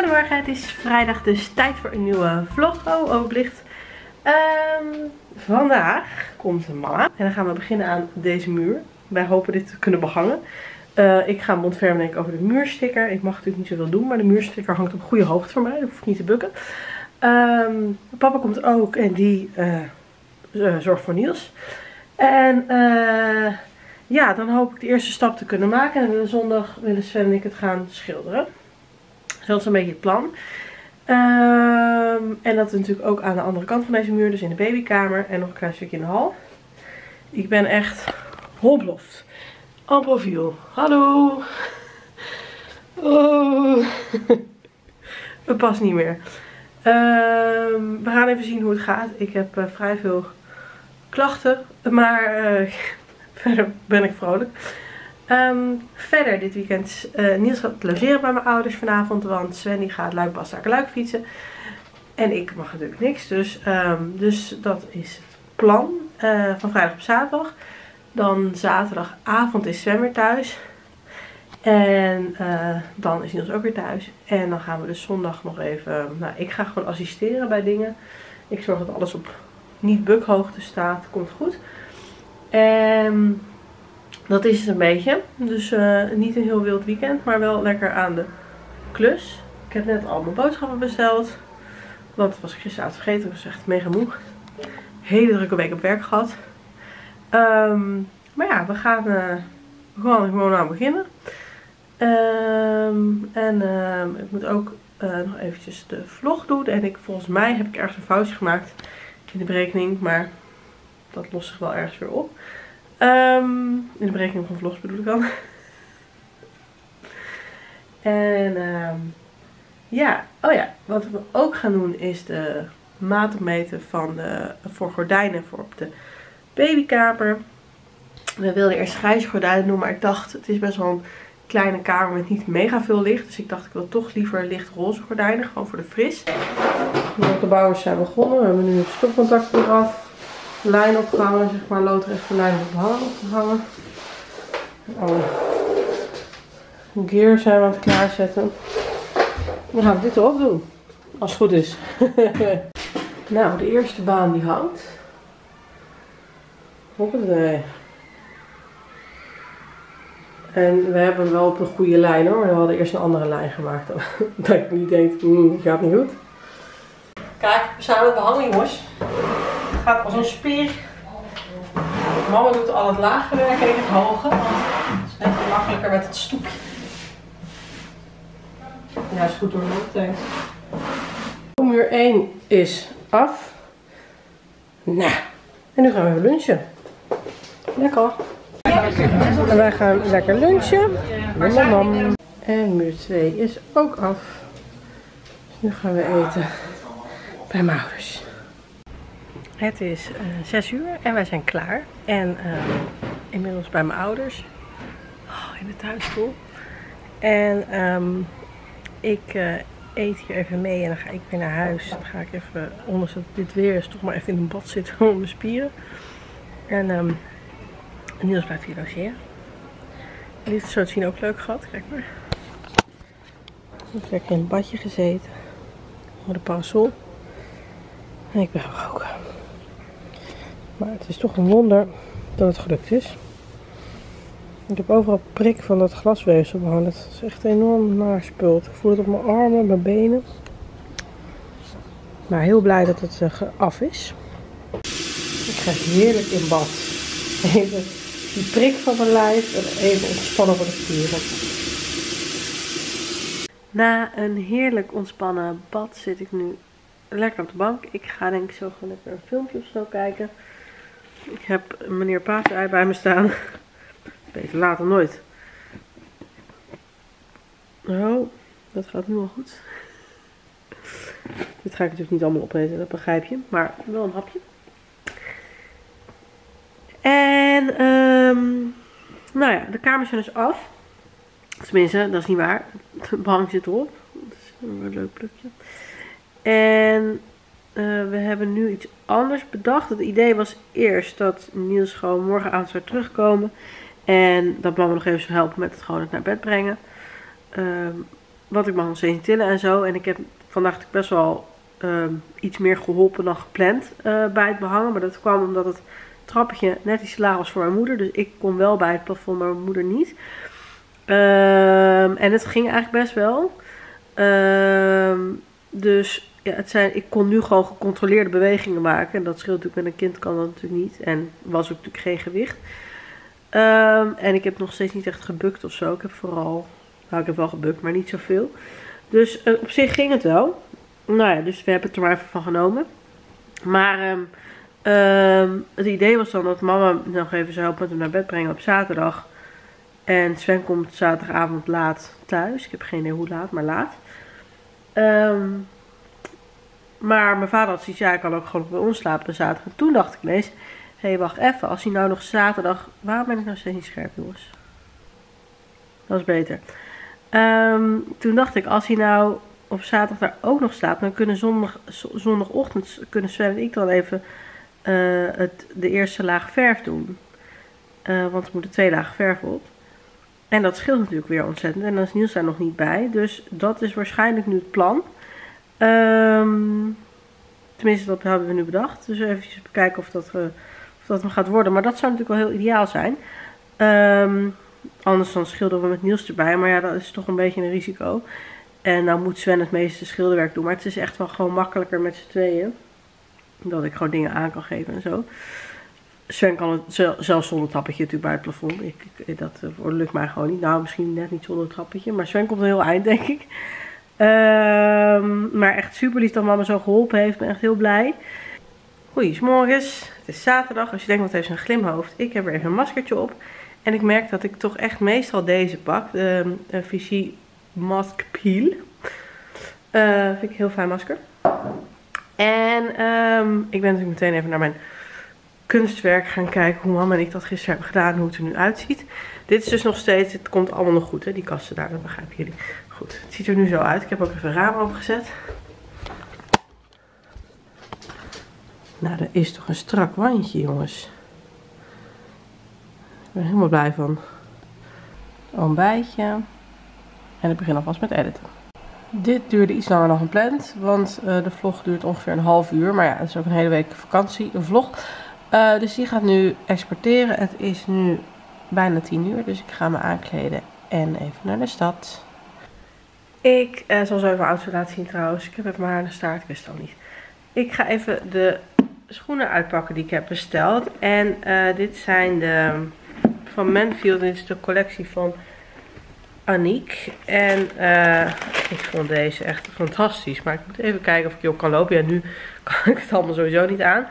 Goedemorgen, het is vrijdag, dus tijd voor een nieuwe vlog. Oh, overbelicht. Ehm, vandaag komt mama en dan gaan we beginnen aan deze muur. Wij hopen dit te kunnen behangen. Uh, ik ga mondferm denk ik over de muursticker. Ik mag natuurlijk niet zoveel doen, maar de muursticker hangt op goede hoogte voor mij. Dat hoeft niet te bukken. Um, papa komt ook en die uh, zorgt voor Niels. En ja, dan hoop ik de eerste stap te kunnen maken. En zondag willen Sven en ik het gaan schilderen. Dat is een beetje het plan. Um, en dat is natuurlijk ook aan de andere kant van deze muur. Dus in de babykamer. En nog een klein stukje in de hal. Ik ben echt hoploft. En profiel. Hallo. Oh. Het past niet meer. Um, we gaan even zien hoe het gaat. Ik heb uh, vrij veel klachten. Maar uh, verder ben ik vrolijk. Um, verder dit weekend, uh, Niels gaat logeren bij mijn ouders vanavond, want Sven die gaat luik luik fietsen. En ik mag natuurlijk niks, dus, um, dus dat is het plan uh, van vrijdag op zaterdag. Dan zaterdagavond is Sven weer thuis. En uh, dan is Niels ook weer thuis. En dan gaan we dus zondag nog even, nou ik ga gewoon assisteren bij dingen. Ik zorg dat alles op niet bukhoogte staat, komt goed. En dat is het een beetje. Dus uh, niet een heel wild weekend, maar wel lekker aan de klus. Ik heb net al mijn boodschappen besteld. Want dat was ik gisteravond vergeten. Ik was echt mega moe. Hele drukke week op werk gehad. Um, maar ja, we gaan uh, gewoon, gewoon aan beginnen. Um, en uh, ik moet ook uh, nog eventjes de vlog doen. En ik, volgens mij heb ik ergens een foutje gemaakt in de berekening. Maar dat lost zich wel ergens weer op. Um, in de berekening van vlogs bedoel ik dan. en um, ja, oh ja, wat we ook gaan doen is de maat meten van de, voor gordijnen voor op de babykamer. We wilden eerst grijze gordijnen doen, maar ik dacht het is best wel een kleine kamer met niet mega veel licht. Dus ik dacht ik wil toch liever lichtroze gordijnen, gewoon voor de fris. De bouwers zijn begonnen, we hebben nu het stopcontact eraf lijn opgehangen, zeg maar loodrechte lijn op de hang opgehangen. Alle gear zijn we aan het klaarzetten. Dan gaan we dit erop doen, als het goed is. nou, de eerste baan die hangt. Hoppatee. En we hebben wel op een goede lijn hoor, we hadden eerst een andere lijn gemaakt. dat ik niet denk, mm, gaat niet goed. Kijk, we zijn het behangen jongens gaat als een spier. Mama doet al het lage werk en ik het hoge. Want het is net makkelijker met het stoepje. Ja, is goed door thanks. Muur 1 is af. Nou, en nu gaan we lunchen. Lekker. En wij gaan lekker lunchen. Mam. En muur 2 is ook af. Dus nu gaan we eten bij mijn ouders. Het is eh, 6 uur en wij zijn klaar. En uh, inmiddels bij mijn ouders. Oh, in de tuinstoel. En um, ik uh, eet hier even mee en dan ga ik weer naar huis. Dan ga ik even, ondanks dat dit weer is, toch maar even in een bad zitten om mijn spieren. En um, Niels blijft hier logeren. En dit te zien ook leuk gehad. Kijk maar. Ik heb in een badje gezeten. Onder de parasol. En ik ben roken. Maar het is toch een wonder dat het gelukt is. Ik heb overal prik van dat glasweefsel behandeld. Het is echt enorm naarspult. Ik voel het op mijn armen, mijn benen. Maar heel blij dat het uh, af is. Ik ga heerlijk in bad. Even die prik van mijn lijf en even ontspannen voor de spieren. Na een heerlijk ontspannen bad zit ik nu lekker op de bank. Ik ga denk ik zo gewoon even een filmpje of zo kijken. Ik heb meneer Paasei bij me staan. Beter later nooit. Oh, dat gaat nu al goed. Dit ga ik natuurlijk niet allemaal opeten, dat begrijp je. Maar wel een hapje. En, um, nou ja, de kamers zijn dus af. Tenminste, dat is niet waar. De bank zit erop. Dat is een leuk plukje. En uh, we hebben nu iets anders bedacht. Het idee was eerst dat Niels gewoon morgenavond zou terugkomen. En dat mama nog even zou helpen met het gewoon het naar bed brengen. Uh, Want ik mag nog steeds tillen en zo. En ik heb vandaag best wel ehm, iets meer geholpen dan gepland eh, bij het behangen. Maar dat kwam omdat het trappetje net iets laag was voor mijn moeder. Dus ik kon wel bij het plafond, maar mijn moeder niet. Ehm, en het ging eigenlijk best wel. Ehm, dus ja, het zijn, ik kon nu gewoon gecontroleerde bewegingen maken. En dat scheelt natuurlijk met een kind kan dat natuurlijk niet. En was ook natuurlijk geen gewicht. Ehm, en ik heb nog steeds niet echt gebukt of zo. Ik heb vooral, nou ik heb wel gebukt, maar niet zoveel. Dus uh, op zich ging het wel. Nou ja, dus we hebben het er maar even van genomen. Maar het idee was dan dat mama nog even zou helpen met hem naar bed brengen op zaterdag. En Sven komt zaterdagavond laat thuis. Ik heb geen idee hoe laat, maar laat. Um, maar mijn vader had zoiets, ja, ik kan ook gewoon bij ons slapen zaterdag. En toen dacht ik ineens, hé, hey, wacht even. Als hij nou nog zaterdag... Waarom ben ik nou steeds niet scherp, jongens? Dat is beter. Um, toen dacht ik, als hij nou op zaterdag daar ook nog slaapt... dan kunnen zondag, zondagochtend kunnen Sven en ik dan even uh, het, de eerste laag verf doen. Uh, want er moeten twee lagen verf op. En dat scheelt natuurlijk weer ontzettend. En dan is Niels daar nog niet bij. Dus dat is waarschijnlijk nu het plan. Um, tenminste, dat hebben we nu bedacht. Dus even kijken of dat, uh, of dat gaat worden. Maar dat zou natuurlijk wel heel ideaal zijn. Um, anders dan schilderen we met Niels erbij. Maar ja, dat is toch een beetje een risico. En dan moet Sven het meeste schilderwerk doen. Maar het is echt wel gewoon makkelijker met z'n tweeën. Dat ik gewoon dingen aan kan geven en zo. Sven kan het zelfs zonder trappetje natuurlijk bij het plafond. Ik, ik, dat uh, lukt mij gewoon niet. Nou, misschien net niet zonder trappetje. Maar Sven komt een heel eind, denk ik. Um, maar echt super lief dat mama zo geholpen heeft. Ik ben echt heel blij. Goedemorgens. Het is zaterdag. Als je denkt, wat heeft een glimhoofd? Ik heb er even een maskertje op. En ik merk dat ik toch echt meestal deze pak. De, Vichy Mask Peel. Uh, vind ik een heel fijn masker. En um, ik ben natuurlijk meteen even naar mijn kunstwerk gaan kijken hoe mama en ik dat gisteren hebben gedaan. Hoe het er nu uitziet. Dit is dus nog steeds, het komt allemaal nog goed hè, die kasten daar, dat begrijpen jullie. Goed, het ziet er nu zo uit. Ik heb ook even raam opgezet. Nou, dat is toch een strak wandje, jongens. Ik ben helemaal blij van. Ontbijtje. En ik begin alvast met editen. Dit duurde iets langer dan gepland, want uh, de vlog duurt ongeveer een half uur. Maar ja, het is ook een hele week vakantie, een vlog. Uh, dus die gaat nu exporteren. Het is nu bijna 10 uur, dus ik ga me aankleden en even naar de stad. Ik uh, zal zo even outfit laten zien trouwens. Ik heb even maar een staart, ik wist het al niet. Ik ga even de schoenen uitpakken die ik heb besteld. En uh, dit zijn de van Manfield. Dit is de collectie van Aniek. En uh, ik vond deze echt fantastisch. Maar ik moet even kijken of ik hier op kan lopen. Ja, nu kan ik het allemaal sowieso niet aan.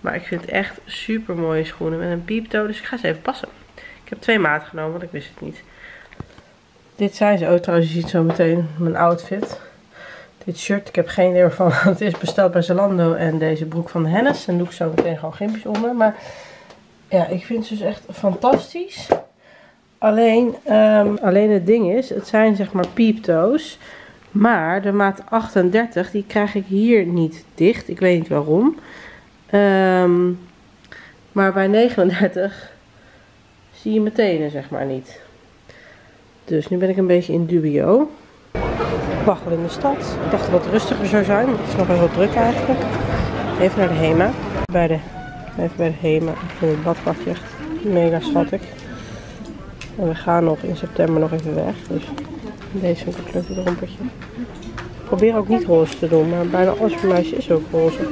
Maar ik vind echt super mooie schoenen met een pieptoe. Dus ik ga ze even passen. Ik heb twee maten genomen, want ik wist het niet. Dit zijn ze ook trouwens. Je ziet zo meteen mijn outfit. Dit shirt, ik heb geen idee waarvan het is. Besteld bij Zalando. En deze broek van Hennis. En doe ik zo meteen gewoon gimpjes onder. Maar ja, ik vind ze dus echt fantastisch. Alleen, um, alleen het ding is, het zijn zeg maar pieptoes. Maar de maat 38, die krijg ik hier niet dicht. Ik weet niet waarom. Um, maar bij 39 zie je mijn tenen zeg maar niet. Dus nu ben ik een beetje in dubio. Waggel in de stad. Ik dacht dat het rustiger zou zijn. Het is nog wel druk eigenlijk. Even naar de HEMA. Bij de, even bij de HEMA. Ik vind het badkastje echt mega schattig. En we gaan nog in september nog even weg. Dus deze vind ik een leuk rompertje. Ik probeer ook niet roze te doen. Maar bijna alles voor meisje is ook roze.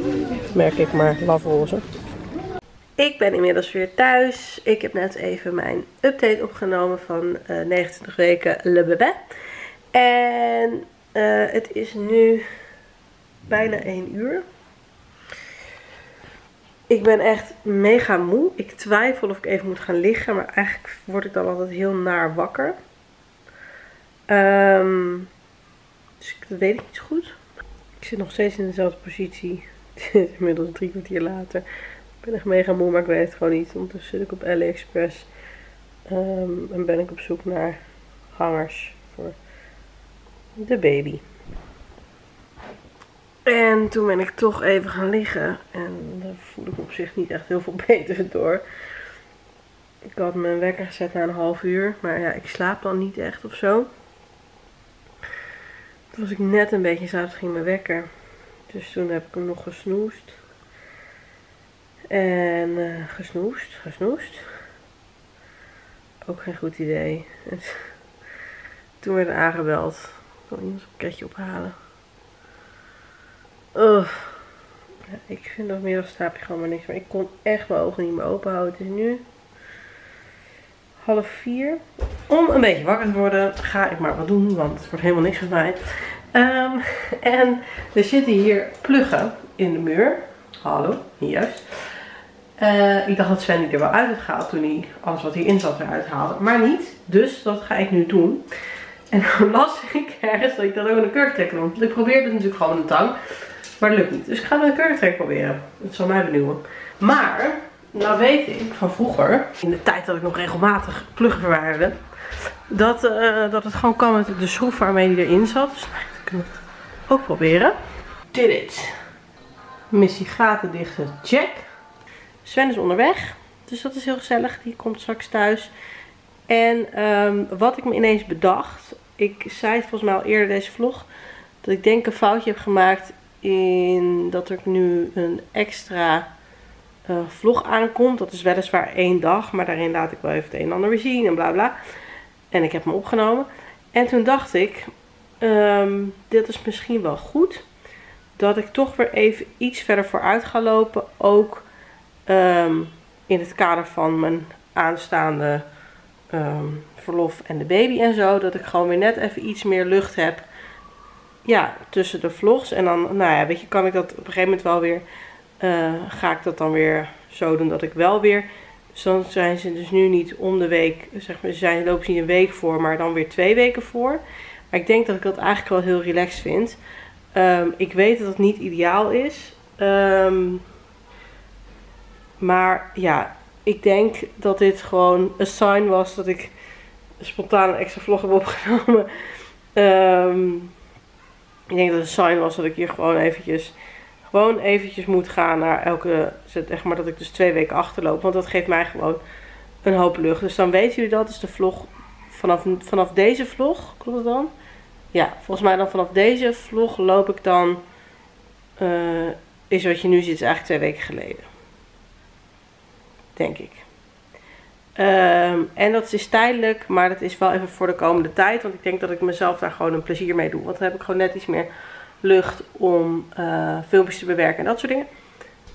Merk ik maar. Love roze. Ik ben inmiddels weer thuis. Ik heb net even mijn update opgenomen van uh, eh, 29 weken Le. En uh, het is nu bijna 1 uur. Ik ben echt mega moe. Ik twijfel of ik even moet gaan liggen. Maar eigenlijk word ik dan altijd heel naar wakker. Um, dus dat weet ik niet zo goed. Ik zit nog steeds in dezelfde positie. Het is inmiddels drie kwartier later. Ik ben echt mega moe, maar ik weet het gewoon niet. Ondertussen zit ik op AliExpress. Um, en ben ik op zoek naar hangers voor de baby. En toen ben ik toch even gaan liggen. En daar voel ik op zich niet echt heel veel beter door. Ik had mijn wekker gezet na een half uur. Maar ja, ik slaap dan niet echt of zo. Toen was ik net een beetje zat, ging mijn wekker. Dus toen heb ik hem nog gesnoest. En uh, gesnoest, gesnoest. Ook geen goed idee. toen werd aangebeld. Ik kon iemand een pakketje ophalen. Ja, ik vind dat meer slaap je gewoon maar niks meer. Ik kon echt mijn ogen niet meer open houden. Het is nu half vier. Om een beetje wakker te worden ga ik maar wat doen, want het wordt helemaal niks van mij. Um, en er zitten hier pluggen in de muur. Hallo, juist. Uh, ik dacht dat Sven die er wel uit had gehaald toen hij alles wat hierin zat eruit haalde. Maar niet. Dus dat ga ik nu doen. En dan las ik ergens dat ik dat ook een kurktrekker doen. Ik probeerde het natuurlijk gewoon met een tang. Maar dat lukt niet. Dus ik ga met een kurktrek proberen. Dat zal mij benieuwen. Maar, nou weet ik van vroeger, in de tijd dat ik nog regelmatig pluggen verwaarde, dat, uh, dat het gewoon kan met de schroef waarmee die erin zat. Dus dat kunnen we ook proberen. Did it. Missie gaten dichten, check. Sven is onderweg, dus dat is heel gezellig. Die komt straks thuis. En um, wat ik me ineens bedacht, ik zei het volgens mij al eerder deze vlog, dat ik denk een foutje heb gemaakt in dat er nu een extra uh, vlog aankomt. Dat is weliswaar één dag, maar daarin laat ik wel even het een en ander weer zien en bla bla. En ik heb hem opgenomen. En toen dacht ik, um, dit is misschien wel goed. Dat ik toch weer even iets verder vooruit ga lopen. Ook um, in het kader van mijn aanstaande um, verlof en de baby en zo. Dat ik gewoon weer net even iets meer lucht heb ja, tussen de vlogs. En dan, nou ja, weet je, kan ik dat op een gegeven moment wel weer, uh, ga ik dat dan weer zo doen dat ik wel weer, zo zijn ze dus nu niet om de week, zeg maar, ze zijn, lopen ze niet een week voor, maar dan weer twee weken voor. Maar ik denk dat ik dat eigenlijk wel heel relaxed vind. Um, ik weet dat het niet ideaal is. Maar ja, ik denk dat dit gewoon een sign was dat ik spontaan een extra vlog heb opgenomen. Um, ik denk dat het een sign was dat ik hier gewoon eventjes, gewoon eventjes moet gaan naar elke, zeg maar dat ik dus twee weken achterloop. Want dat geeft mij gewoon een hoop lucht. Dus dan weten jullie dat. is de vlog vanaf, vanaf deze vlog, klopt het dan? Ja, volgens mij dan vanaf deze vlog loop ik dan, uh, is wat je nu ziet, is eigenlijk twee weken geleden. Denk ik. Um, en dat is tijdelijk, maar dat is wel even voor de komende tijd. Want ik denk dat ik mezelf daar gewoon een plezier mee doe. Want dan heb ik gewoon net iets meer lucht om uh, filmpjes te bewerken en dat soort dingen.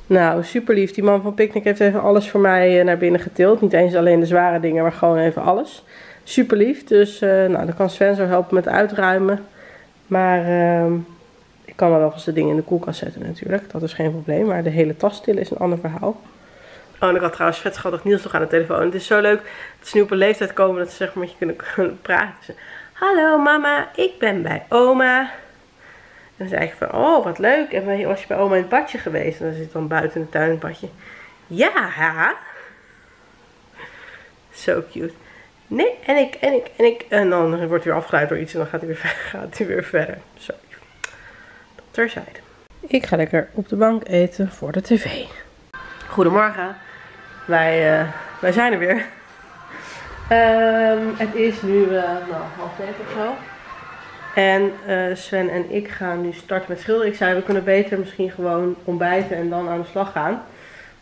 Nou, super lief. Die man van Picnic heeft even alles voor mij uh, naar binnen getild. Niet eens alleen de zware dingen, maar gewoon even alles. Super lief. Dus uh, nou, dan kan Sven zo helpen met uitruimen. Maar ehm, ik kan wel vast de dingen in de koelkast zetten natuurlijk. Dat is geen probleem. Maar de hele tas tillen is een ander verhaal. Oh, en ik had trouwens vet schattig Niels nog aan de telefoon. Het is zo leuk dat ze nu op een leeftijd komen dat ze zeg maar met je kunnen, praten. Hallo mama, ik ben bij oma. En dan zei ik van, oh wat leuk. En was je bij oma in het badje geweest? En dan zit dan buiten in de tuin het badje. Ja. Zo cute. Nee, en ik, en ik, en ik. En dan wordt hij weer afgeleid door iets en dan gaat hij weer, gaat hij weer verder. Zo terzijde. Ik ga lekker op de bank eten voor de tv. Goedemorgen. Wij, uh, wij zijn er weer. Um, het is nu uh, nou, half negen of zo. En uh, Sven en ik gaan nu starten met schilderen. Ik zei, we kunnen beter misschien gewoon ontbijten en dan aan de slag gaan.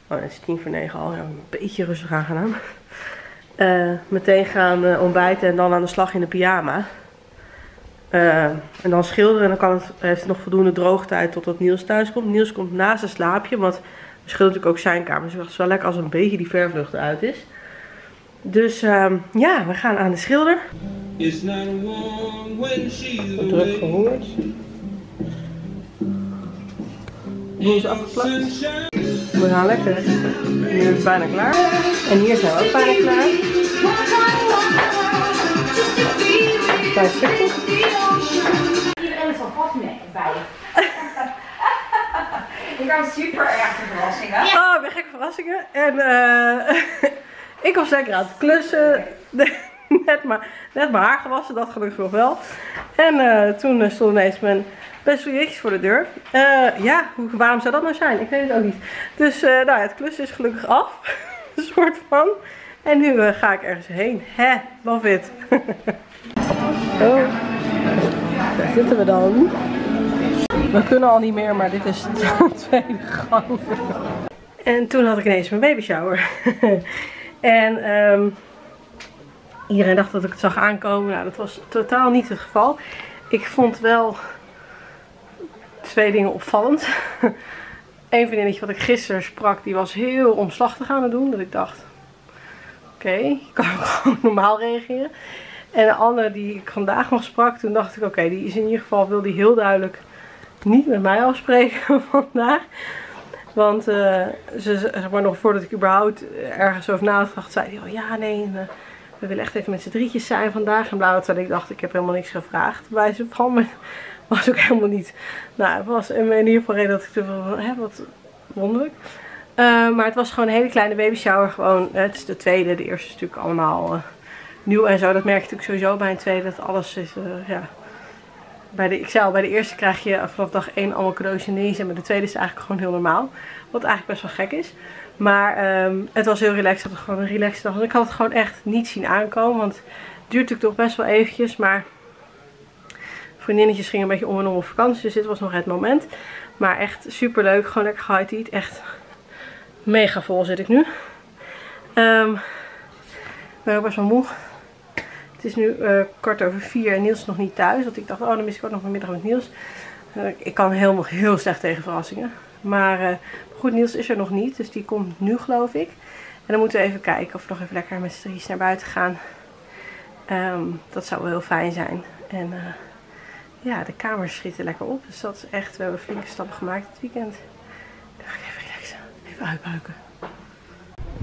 Oh, het is tien voor negen al. Ja, een beetje rustig aan. Uh, meteen gaan ontbijten en dan aan de slag in de pyjama. en dan schilderen. En dan kan het, heeft het nog voldoende droogtijd totdat Niels thuis komt. Niels komt na zijn slaapje. Want schilderen natuurlijk ook zijn kamer. Dus het is wel lekker als een beetje die vervlucht eruit is. Dus um, ja, we gaan aan de schilder. Druk gehoord. Die is afgeplakt. We gaan lekker. Nu is het bijna klaar. En hier zijn we ook bijna klaar. Vijf stukjes. Iedereen is alvast mee bij. Ik ben super erg verrassingen. Oh, ik ben gek verrassingen. En uh, ik was lekker aan het klussen. net, maar, net mijn haar gewassen, dat gelukkig nog wel. En uh, toen uh, stond ineens mijn best vriendjes voor de deur. ja, waarom zou dat nou zijn? Ik weet het ook niet. Dus nou, ja, het klussen is gelukkig af. Een soort van. En nu ga ik ergens heen. Hè, love it. oh. Daar zitten we dan. We kunnen al niet meer, maar dit is de tweede gang. En toen had ik ineens mijn baby shower. en ehm, iedereen dacht dat ik het zag aankomen. Nou, dat was totaal niet het geval. Ik vond wel twee dingen opvallend. Eén vriendinnetje wat ik gisteren sprak, die was heel omslachtig aan het doen. Dat ik dacht, oké, je kan gewoon normaal reageren. En de andere die ik vandaag nog sprak, toen dacht ik, oké, die is in ieder geval, wil die heel duidelijk niet met mij afspreken vandaag. Want uh, ze, zeg maar, nog voordat ik überhaupt ergens over nadacht, zei hij, oh ja, nee, uh, we willen echt even met z'n drietjes zijn vandaag. En blauw, terwijl ik dacht, ik heb helemaal niks gevraagd bij ze van. Was ook helemaal niet, nou, het was in ieder geval reden dat ik toen hè, wat wonderlijk. Uh, maar het was gewoon een hele kleine baby shower. Gewoon, het is de tweede, de eerste is natuurlijk allemaal nieuw en zo. Dat merk je natuurlijk sowieso bij een tweede, dat alles is, ja bij de, ik zei bij de eerste krijg je vanaf dag 1 allemaal cadeaus en Maar de tweede is eigenlijk gewoon heel normaal. Wat eigenlijk best wel gek is. Maar um, het was heel relaxed. Het was gewoon een relaxed dag. En ik had het gewoon echt niet zien aankomen. Want het duurt natuurlijk toch best wel eventjes. Maar vriendinnetjes gingen een beetje om en om op vakantie. Dus dit was nog het moment. Maar echt super leuk. Gewoon lekker gehad eat. Echt mega vol zit ik nu. Um, ik ben ook best wel moe. Het is nu uh, kwart over vier en Niels is nog niet thuis. Want ik dacht, oh dan mis ik ook nog vanmiddag met Niels. Uh, ik kan helemaal heel slecht tegen verrassingen. Maar uh, goed, Niels is er nog niet. Dus die komt nu geloof ik. En dan moeten we even kijken of we nog even lekker met z'n naar buiten gaan. Um, dat zou wel heel fijn zijn. En ja, de kamers schieten lekker op. Dus dat is echt, we hebben flinke stappen gemaakt dit weekend. Dan ga ik even relaxen. Even uitbuiken.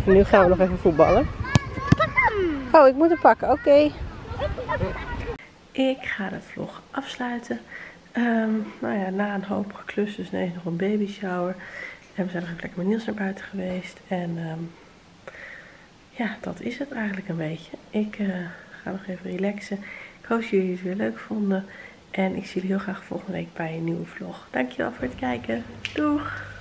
En nu gaan we nog even voetballen. Oh, ik moet hem pakken. Oké. Ik ga de vlog afsluiten. Um, nou ja, na een hoop geklus, dus nee, nog een baby shower. En we zijn nog even lekker met Niels naar buiten geweest. En um, ja, dat is het eigenlijk een beetje. Ik uh, ga nog even relaxen. Ik hoop dat jullie het weer leuk vonden. En ik zie jullie heel graag volgende week bij een nieuwe vlog. Dankjewel voor het kijken. Doeg!